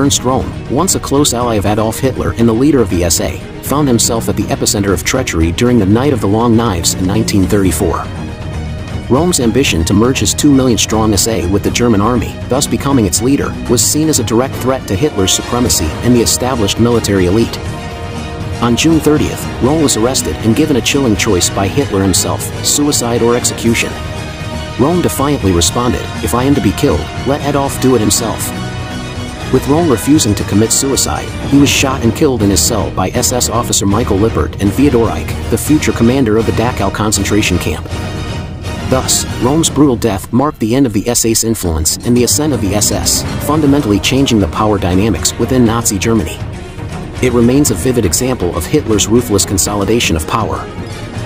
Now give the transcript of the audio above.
Ernst Röhm, once a close ally of Adolf Hitler and the leader of the SA, found himself at the epicenter of treachery during the Night of the Long Knives in 1934. Röhm's ambition to merge his 2 million strong SA with the German army, thus becoming its leader, was seen as a direct threat to Hitler's supremacy and the established military elite. On June 30th, Röhm was arrested and given a chilling choice by Hitler himself, suicide or execution. Röhm defiantly responded, if I am to be killed, let Adolf do it himself. With Röhm refusing to commit suicide, he was shot and killed in his cell by SS officer Michael Lippert and Theodor Eicke, the future commander of the Dachau concentration camp. Thus, Röhm's brutal death marked the end of the SA's influence and the ascent of the SS, fundamentally changing the power dynamics within Nazi Germany. It remains a vivid example of Hitler's ruthless consolidation of power,